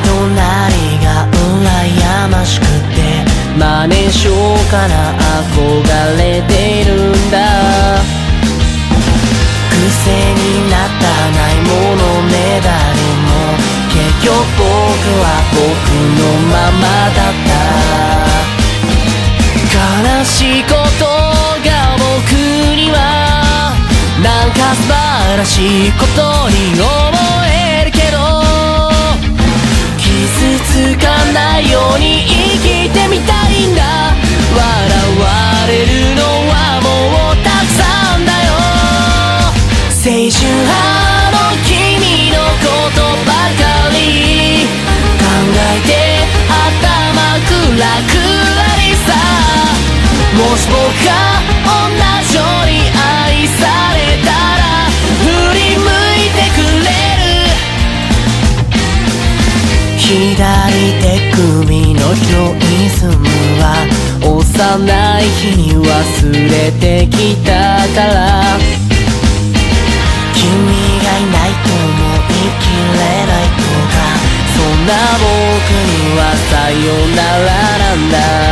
隣が羨ましくて真似しようかな憧れてるんだ。癖になったないものねだりも。結局僕は僕のままだった。悲しいことが僕にはなんか素晴らしいことにもし僕が同じように愛されたら振り向いてくれる左手首のヒロイズムは幼い日に忘れてきたから。君がいないともう生きれないとか。そんな僕にはさよならなんだ。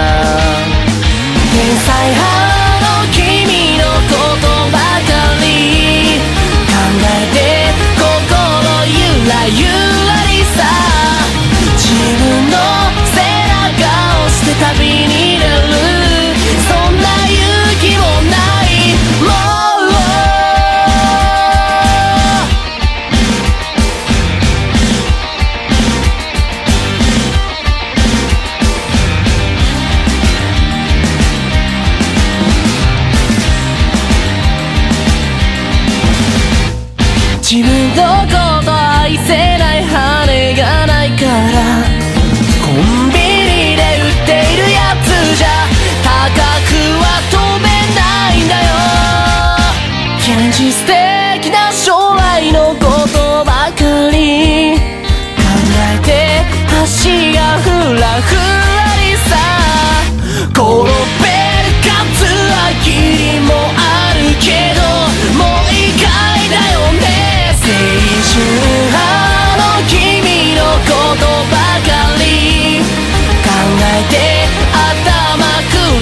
自分のこと愛せない羽がないから。コンビニで売っているやつじゃ高くは止べないんだよ。現実的な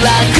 楽